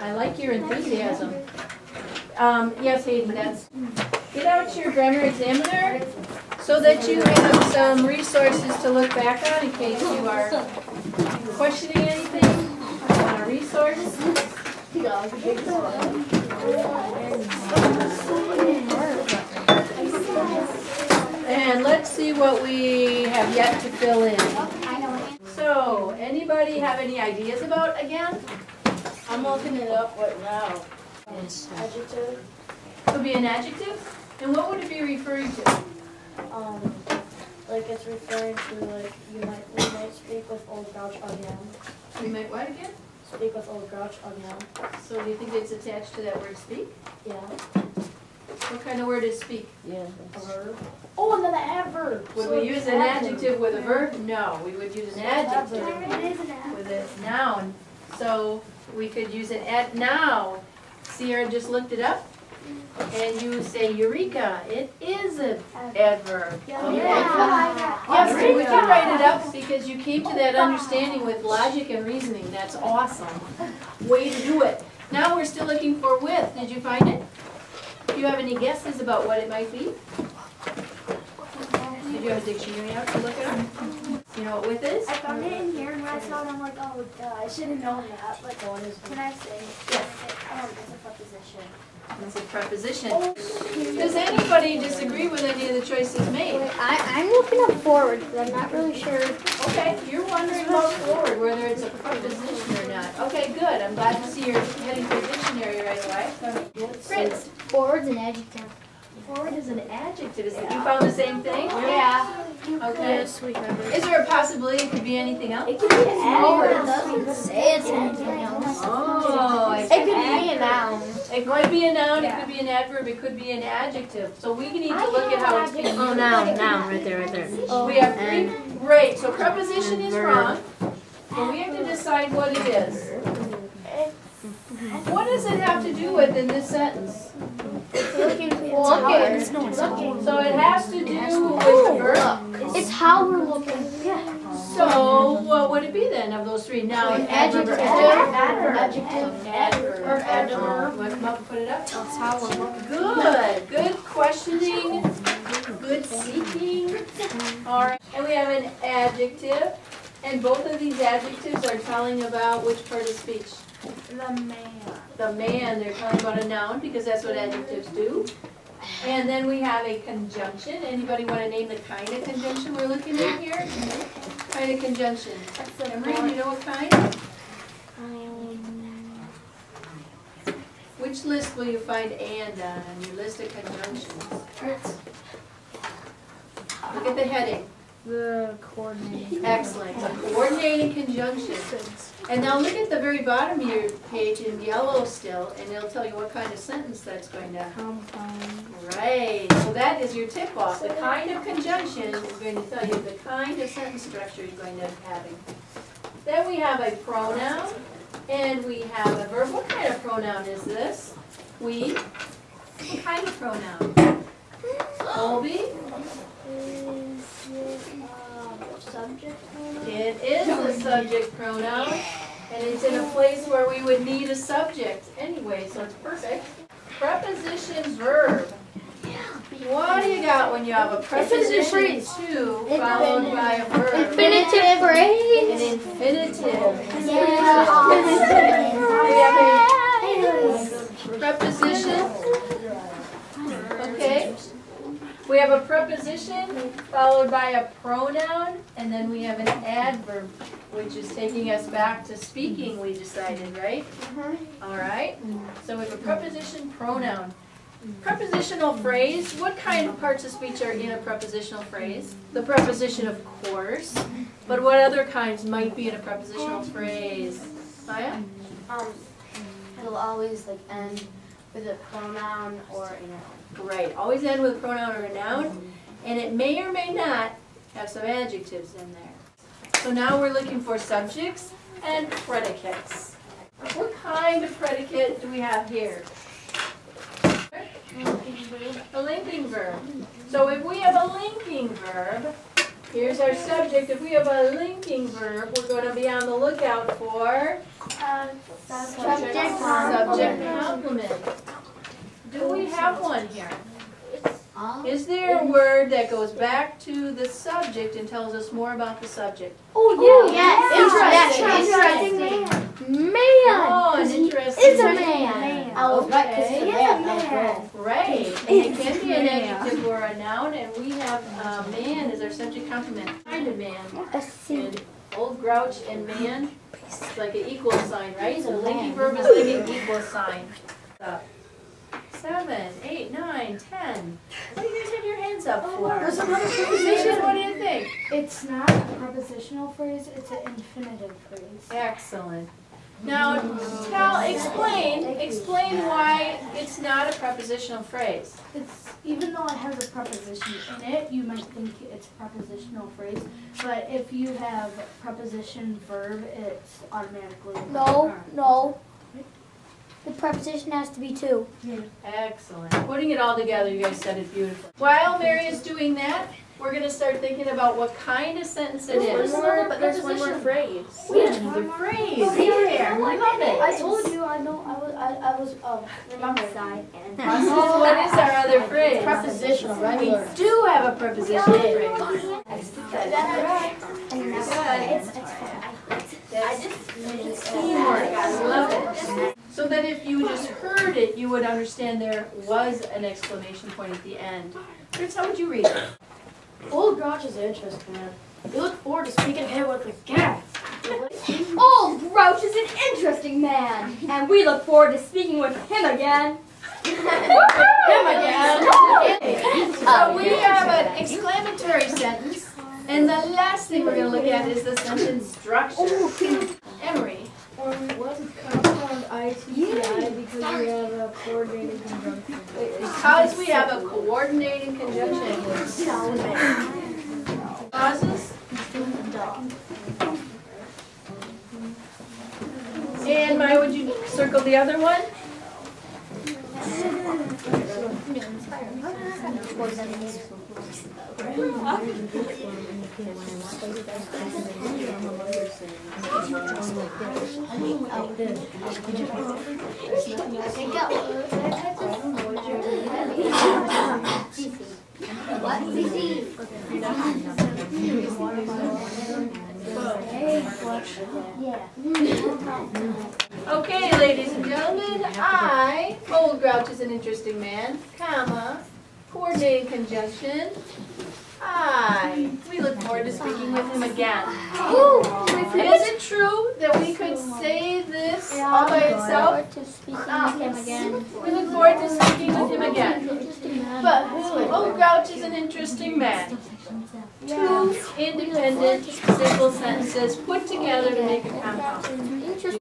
I like your enthusiasm. Um, yes, Hayden, that's, get out your grammar examiner so that you have some resources to look back on in case you are questioning anything on a resource. And let's see what we have yet to fill in. So, anybody have any ideas about again? I'm looking it up right now. Adjective, Could be an adjective? And what would it be referring to? um, like it's referring to like you might we might speak with old grouch again. We might what again? Speak with old grouch again. So do you think it's attached to that word speak? Yeah. What kind of word is speak? Yeah. A verb. Oh, another adverb. Would So we use an adverb. adjective with a verb? No, we would use an adjective Adverb. with a noun. So we could use an ad, now, Sierra just looked it up, and you say eureka, it is an adverb. Okay. Yes, we can write it up because you came to that understanding with logic and reasoning, that's awesome. Way to do it. Now we're still looking for with, did you find it? Do you have any guesses about what it might be? Did you have a dictionary out to look it up? You know what with is? I found it in here, and when I saw it, I'm like, oh, duh, I should have known that. But What is can I say? Yes. Um, it's a preposition. It's a preposition. Does anybody disagree with any of the choices made? I, I'm looking up forward because I'm not really sure. Okay, you're wondering about forward, whether it's a preposition or not. Okay, good, I'm glad to see you're heading to the dictionary right away. Fritz, Forward's an adjective. forward is an adjective, is it, you found the same thing? Yeah. Okay. we have it. Is there a possibility it could be anything else? It could be an adverb. It doesn't say it's anything else. Oh, I It could be a noun. It could be a noun, it could be an adverb, it could be an adjective, so we need to look at how it's being used. Oh, noun, noun, right there, right there. Oh. We have three, great, so preposition is wrong, but we have to decide what it is. What does it have to do with in this sentence? Looking Looking. Looking. So it has to do with the verb. It's how we're looking. So what would it be then of those three? Noun, adverb, or Adverb. adjective? Adverb. Or adverb. Want to come up and put it up? That's how we're looking. Good, good questioning, good seeking. All right, and we have an adjective, and both of these adjectives are telling about which part of speech? The man. The man, they're talking about a noun, because that's what adjectives do. And then we have a conjunction. Anybody want to name the kind of conjunction we're looking at here? Kind of conjunction. Emery, do you know what kind? Which list will you find and on, on your list of conjunctions? Look at the heading. The coordinating. Excellent. A coordinating conjunction. And now look at the very bottom of your page in yellow still, and it'll tell you what kind of sentence that's going to. Compound. Right. So that is your tip off. The kind of conjunction is going to tell you the kind of sentence structure you're going to be having. Then we have a pronoun, and we have a verb. What kind of pronoun is this? We. What kind of pronoun? Colby? Is it um, subject pronoun? It is a subject pronoun, and it's in a place where we would need a subject anyway, so it's perfect. Preposition verb. What do you got when you have a preposition to followed by a verb? Infinitive phrase. An infinitive. Yeah. Preposition. Okay. We have a preposition followed by a pronoun, and then we have an adverb, which is taking us back to speaking, we decided, right? All right, so we have a preposition, pronoun. Prepositional phrase, what kind of parts of speech are in a prepositional phrase? The preposition, of course, but what other kinds might be in a prepositional phrase? Maya? Um, it'll always like end with a pronoun or a noun. Great, always end with a pronoun or a noun, and it may or may not have some adjectives in there. So now we're looking for subjects and predicates. What kind of predicate do we have here? A linking verb. So if we have a linking verb, Here's our subject. If we have a linking verb, we're gonna be on the lookout for uh, Subject subject complement. Do we have one here? Is there a word that goes back to the subject and tells us more about the subject? Oh, yeah, yes. Interesting. Interesting. Man! Oh, an interesting. It's a man. I was right, 'cause Okay. it's a man. I was. Right, and it can be an adjective or a noun, and we have, uh, man as our subject complement. Kind of man. And old grouch and man, it's like an equal sign, right? So linking verb is like an equal sign. Up. Seven, eight, nine, ten. What do you guys have your hands up oh, for? There's another Preposition, what do you think? It's not a prepositional phrase, it's an infinitive phrase. Excellent. Now, tell, explain, explain why it's not a prepositional phrase. It's, even though it has a preposition in it, you might think it's a prepositional phrase, but if you have preposition verb, it's automatically. No, no. The preposition has to be to. Excellent. Putting it all together, you guys said it beautifully. While Mary is doing that, we're gonna start thinking about what kind of sentence it is. but there's one more phrase. We have another phrase. There, we love it. I told you, I know, I was, I, I was, um, remember. Side and. Oh, what is our other phrase? Prepositional, We do have a prepositional phrase. That's teamwork, I love it. So that if you just heard it, you would understand there was an exclamation point at the end. Fritz, how would you read it? Old Grouch is an interesting, man. We look forward to speaking here with again. Old Grouch is an interesting man, and we look forward to speaking with him again. Him again. So uh, we have an exclamatory sentence, and the last thing we're gonna look at is the sentence structure. Emery, What's compound ITCI because we have a coordinated conjunction? Because we have a coordinating conjunction. Causes? And Maya, would you circle the other one? Okay, ladies and gentlemen, I, Old Grouch is an interesting man, comma, coordinating conjunction. I, we look forward to speaking with him again. Is it true that we could say this all by itself? To speaking with him again. We look forward to speaking with him again. But Old Grouch is an interesting man. Two independent, simple sentences put together to make a compound.